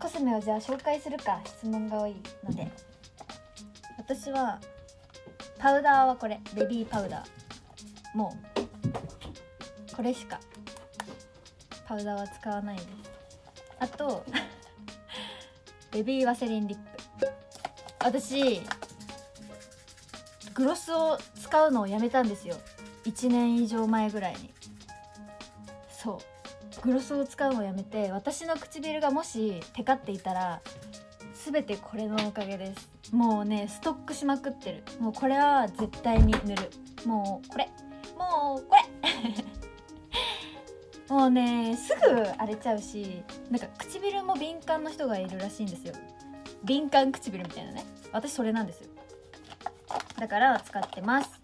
コスメをじゃあ紹介するか質問が多いので。私はパウダーはこれベビーパウダーもうこれしかパウダーは使わないです。あと ベビーワセリンリップ。私グロスを使うのをやめたんですよ。1年以上前ぐらいに。そう。グロスを使うのをやめて私の唇がもしテカっていたら全てこれのおかげです。もうねストックしまくってる。もうこれは絶対に塗る。もうこれ。もうこれ。もうねすぐ荒れちゃうしなんか唇も敏感の人がいるらしいんですよ。敏感唇みたいなね。私それなんですよ。だから使ってます。